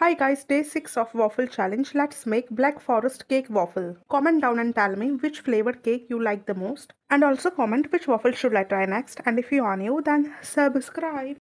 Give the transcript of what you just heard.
Hi guys, day 6 of waffle challenge. Let's make black forest cake waffle. Comment down and tell me which flavored cake you like the most. And also comment which waffle should I try next. And if you are new, then subscribe.